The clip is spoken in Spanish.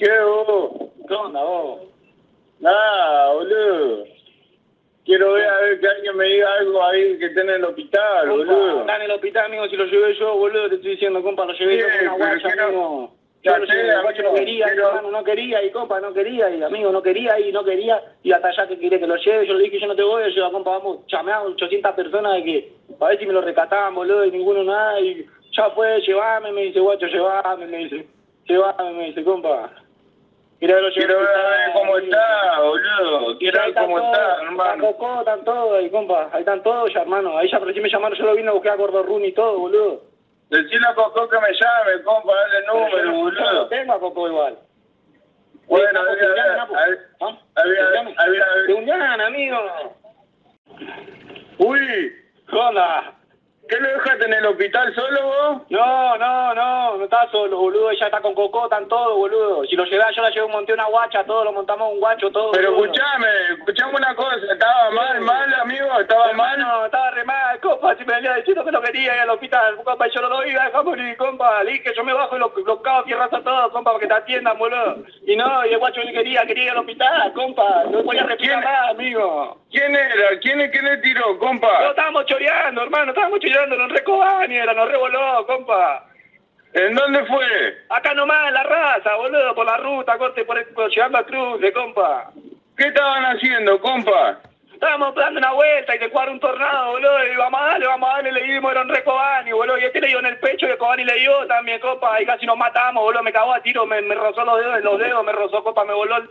¿Qué vos? ¿Qué onda vos? Nada, boludo. Quiero ver a ver que alguien me diga algo ahí que esté en el hospital, Compa, boludo. está en el hospital, amigo, si lo llevé yo, boludo, te estoy diciendo, compa, lo llevé yo con una guacha, quiero- amigo. Yo lo llevé, el guacho no quería, quiero- hermano, no quería, y compa, no quería, y amigo, no quería, y no quería, y hasta allá que quiere que lo lleve, yo le dije, yo no te voy a llevar, compa, vamos, chameamos 800 personas de que, a ver si me lo rescataban, boludo, y ninguno nada, y ya fue, llevame, me dice, guacho, llevame, me dice, llevame, me dice, compa. Quiero ver, Quiero ver cómo está, boludo. Quiero ver cómo está, hermano. Cocó, están todos ahí, compa. Ahí están todos ya, hermano. Ahí ya recién me llamaron, yo lo vine a buscar a Gordo Runi y todo, boludo. Decile a Coco que me llame, compa, dale el número, yo no boludo. tengo a Coco igual. Bueno, Sí, Napo, a ver, te a ver, unyan, Napo. a ver, ¿Ah? amigo. Uy, ¿Qué onda? ¿Qué lo dejaste en el hospital solo vos? No, no, no, no está solo, boludo. Ella está con Coco, están todos, boludo. Si lo llevé, yo la llevé, monté una guacha, todo, lo montamos un guacho, todo. Pero escuchame, escuchame una cosa, estaba mal, mal, amigo, estaba mal. No, estaba re mal, si me venía diciendo que no quería ir al hospital, compa, y yo no lo iba a dejar morir, compa, le dije, yo me bajo y los, los cago tierras a todos, compa, para que te atiendan, boludo. Y no, y el guacho ni quería, quería ir al hospital, compa, no podía respirar más, amigo. ¿Quién era? ¿Quién, quién le tiró, No, compa? estábamos choreando, hermano, estábamos choreando, nos recobani, era, nos revoló, compa. ¿En dónde fue? Acá nomás, en la raza, boludo, por la ruta, corte, por, por llegando a Cruce, compa. ¿Qué estaban haciendo, compa? Estábamos dando una vuelta y se cuadra un tornado, boludo, y vamos a darle, vamos a darle, le dimos, era un re Cobani, boludo, y este le dio en el pecho y Cobani le dio también, copa, y casi nos matamos, boludo, me cagó a tiro, me, me rozó los dedos, los dedos, me rozó, copa, me voló el...